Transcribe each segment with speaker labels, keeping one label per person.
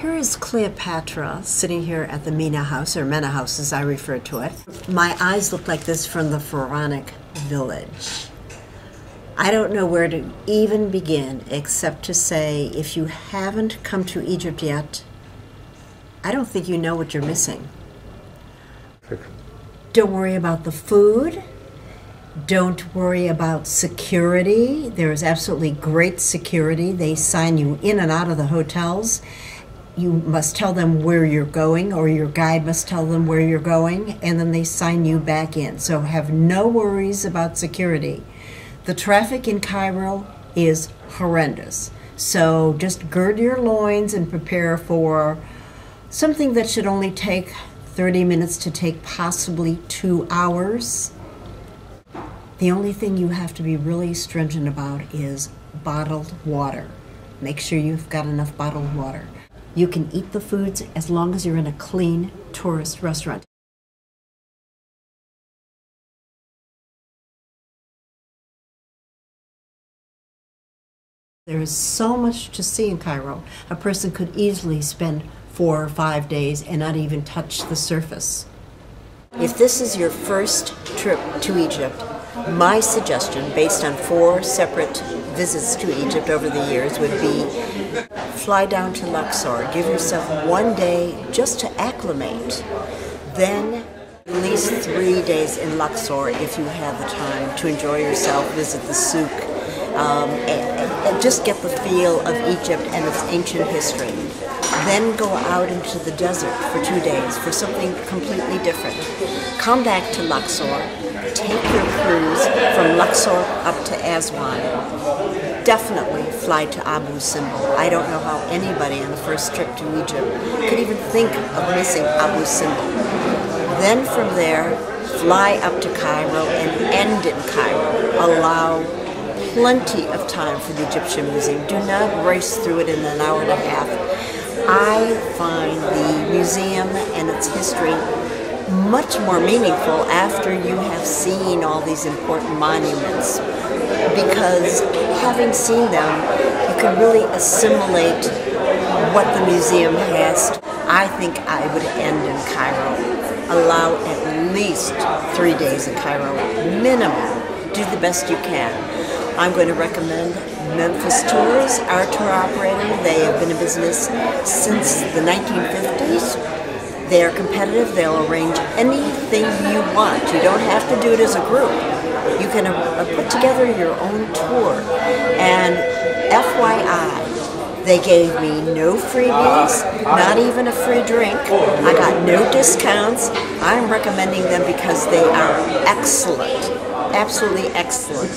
Speaker 1: Here is Cleopatra sitting here at the Mena House, or Mena House as I refer to it. My eyes look like this from the Pharaonic village. I don't know where to even begin except to say if you haven't come to Egypt yet, I don't think you know what you're missing. Don't worry about the food. Don't worry about security. There is absolutely great security. They sign you in and out of the hotels. You must tell them where you're going, or your guide must tell them where you're going, and then they sign you back in. So have no worries about security. The traffic in Cairo is horrendous. So just gird your loins and prepare for something that should only take 30 minutes to take possibly two hours. The only thing you have to be really stringent about is bottled water. Make sure you've got enough bottled water. You can eat the foods as long as you're in a clean tourist restaurant. There is so much to see in Cairo. A person could easily spend four or five days and not even touch the surface. If this is your first trip to Egypt, my suggestion, based on four separate visits to Egypt over the years, would be fly down to Luxor. Give yourself one day just to acclimate. Then at least three days in Luxor if you have the time to enjoy yourself, visit the souk, um, and, and just get the feel of Egypt and its ancient history. Then go out into the desert for two days for something completely different. Come back to Luxor, take your cruise from Luxor up to Aswan. Definitely fly to Abu Simbel. I don't know how anybody on the first trip to Egypt could even think of missing Abu Simbel. Then from there, fly up to Cairo and end in Cairo. Allow plenty of time for the Egyptian Museum. Do not race through it in an hour and a half. I find the museum and its history much more meaningful after you have seen all these important monuments because having seen them, you can really assimilate what the museum has. I think I would end in Cairo. Allow at least three days in Cairo, minimum. Do the best you can. I'm going to recommend Memphis Tours, our tour operator. They have been in business since the 1950s. They are competitive. They'll arrange anything you want. You don't have to do it as a group. You can uh, put together your own tour. And FYI, they gave me no freebies, not even a free drink. I got no discounts. I'm recommending them because they are excellent, absolutely excellent.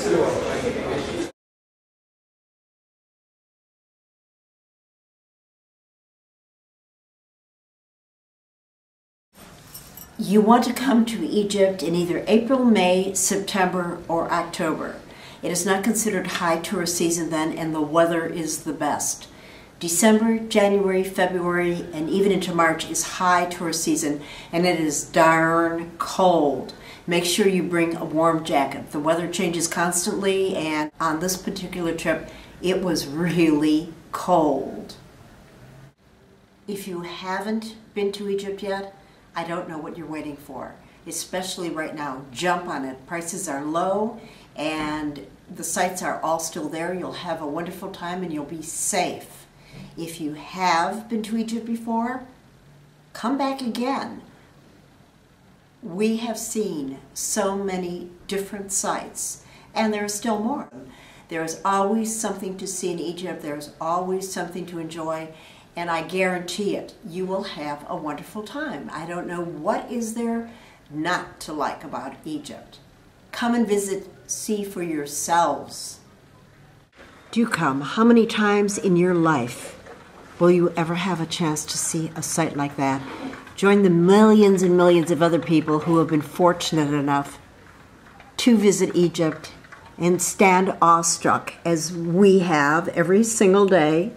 Speaker 1: You want to come to Egypt in either April, May, September, or October. It is not considered high tourist season then, and the weather is the best. December, January, February, and even into March is high tourist season, and it is darn cold. Make sure you bring a warm jacket. The weather changes constantly, and on this particular trip, it was really cold. If you haven't been to Egypt yet, I don't know what you're waiting for, especially right now. Jump on it. Prices are low and the sites are all still there. You'll have a wonderful time and you'll be safe. If you have been to Egypt before, come back again. We have seen so many different sites and there is still more. There is always something to see in Egypt. There's always something to enjoy and I guarantee it, you will have a wonderful time. I don't know what is there not to like about Egypt. Come and visit, see for yourselves. Do come. How many times in your life will you ever have a chance to see a site like that? Join the millions and millions of other people who have been fortunate enough to visit Egypt and stand awestruck as we have every single day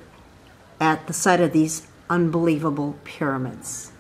Speaker 1: at the sight of these unbelievable pyramids.